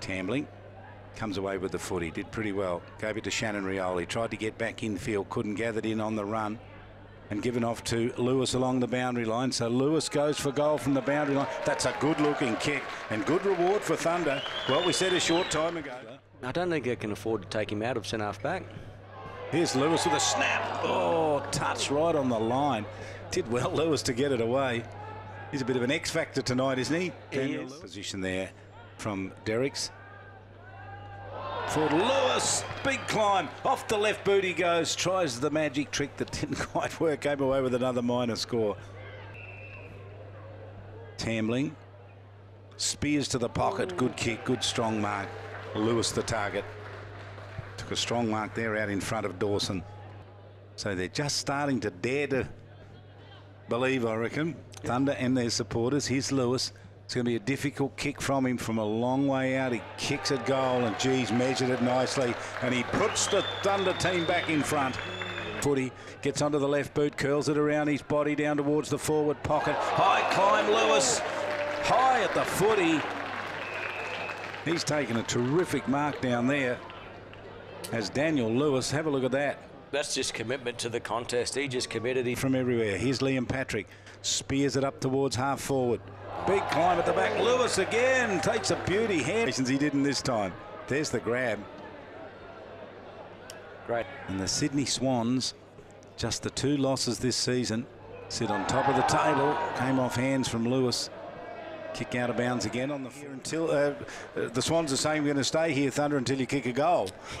Tambling comes away with the footy. Did pretty well. Gave it to Shannon Rioli. Tried to get back infield. Couldn't. Gathered in on the run. And given off to Lewis along the boundary line. So Lewis goes for goal from the boundary line. That's a good looking kick and good reward for Thunder. Well, we said a short time ago. I don't think they can afford to take him out of centre half back. Here's Lewis with a snap. Oh, touch right on the line. Did well, Lewis, to get it away. He's a bit of an X factor tonight, isn't he? He is. Position there from Derricks. For Lewis, big climb. Off the left boot he goes. Tries the magic trick that didn't quite work. Came away with another minor score. Tambling. Spears to the pocket. Good kick. Good strong mark. Lewis the target. Took a strong mark there out in front of Dawson. So they're just starting to dare to believe, I reckon. Thunder and their supporters. Here's Lewis. It's going to be a difficult kick from him from a long way out. He kicks at goal and geez, measured it nicely. And he puts the Thunder team back in front. Footy gets onto the left boot, curls it around his body down towards the forward pocket. High climb, Lewis. High at the footy. He's taken a terrific mark down there. As Daniel Lewis, have a look at that That's just commitment to the contest. He just committed. He from everywhere. Here's Liam Patrick. Spears it up towards half forward. Big climb at the back. Lewis again takes a beauty hand. He didn't this time. There's the grab. Great. And the Sydney Swans, just the two losses this season, sit on top of the table. Came off hands from Lewis. Kick out of bounds again on the here until uh, uh, the Swans are saying we're going to stay here, Thunder, until you kick a goal.